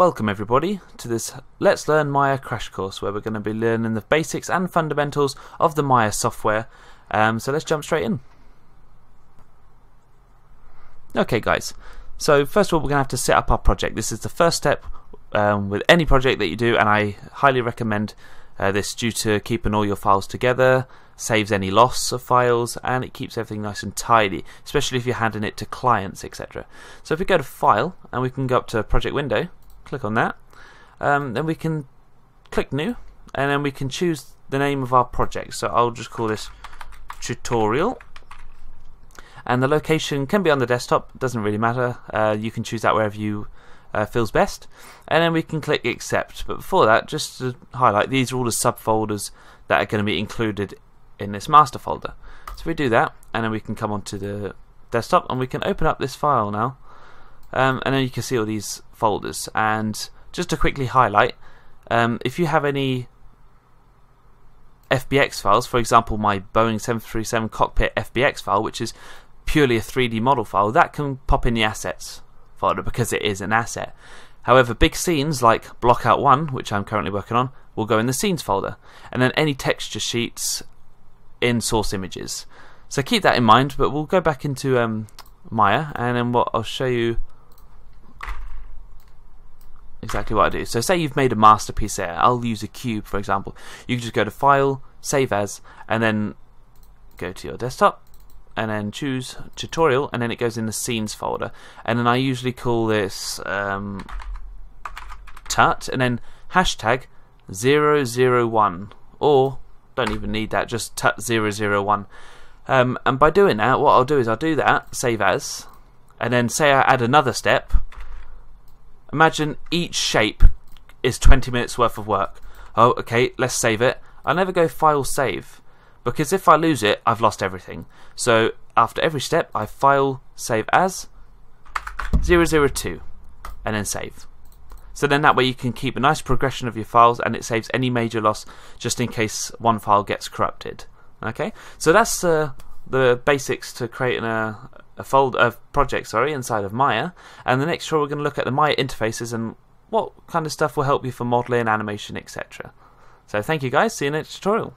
Welcome everybody to this Let's Learn Maya crash course where we're going to be learning the basics and fundamentals of the Maya software. Um, so let's jump straight in. Okay guys, so first of all we're going to have to set up our project. This is the first step um, with any project that you do and I highly recommend uh, this due to keeping all your files together, saves any loss of files, and it keeps everything nice and tidy, especially if you're handing it to clients, etc. So if we go to File, and we can go up to Project Window, click on that, um, then we can click New, and then we can choose the name of our project. So I'll just call this Tutorial. And the location can be on the desktop, doesn't really matter. Uh, you can choose that wherever you uh, feels best. And then we can click accept. But before that, just to highlight, these are all the subfolders that are going to be included in this master folder. So we do that, and then we can come onto the desktop and we can open up this file now. Um, and then you can see all these folders. And just to quickly highlight, um, if you have any FBX files, for example, my Boeing 737 cockpit FBX file, which is purely a 3D model file, that can pop in the assets folder because it is an asset. However, big scenes like Blockout 1, which I'm currently working on, will go in the scenes folder. And then any texture sheets in source images. So keep that in mind, but we'll go back into um, Maya and then what I'll show you exactly what I do. So say you've made a masterpiece here. I'll use a cube for example. You can just go to File, Save As, and then go to your desktop and then choose tutorial and then it goes in the scenes folder and then I usually call this um, tut and then hashtag 001 or don't even need that just tut 001 um, and by doing that what I'll do is I'll do that save as and then say I add another step imagine each shape is 20 minutes worth of work oh okay let's save it I never go file save because if I lose it, I've lost everything. So after every step, I file save as 002 and then save. So then that way you can keep a nice progression of your files and it saves any major loss just in case one file gets corrupted. Okay, so that's uh, the basics to creating a, a folder, a project, sorry, inside of Maya. And the next show we're going to look at the Maya interfaces and what kind of stuff will help you for modeling, animation, etc. So thank you guys. See you in the next tutorial.